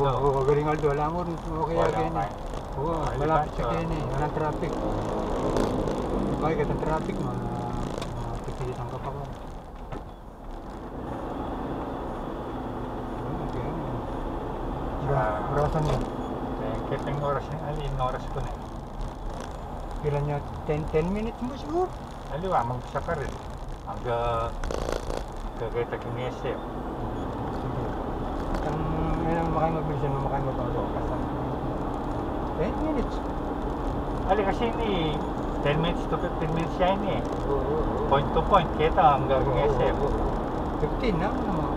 Oo, No. oh, galing Aldo. Alam mo rin. Okay, Wala again eh. Oo, malapit sa diba? Kene. Walang traffic. Traffic? Pipilitan ka pa ko. Okay. Ah. Eh, Kaya oras alin, oras ko na. Ilan niya? 10, 10 minutes mo siguro. Aliwa, mag-isa ka rin. Kagaya kang SM. Sige. Ang ilang makay mabilis yan, makay mabilis. 10 minutes. Ali kasi ini 10 minutes to 15 minutes siya ini eh. Oo, oo, oo. Point to point, kita hanggang Oo, oo, SM. oo. 15 na, ano mo?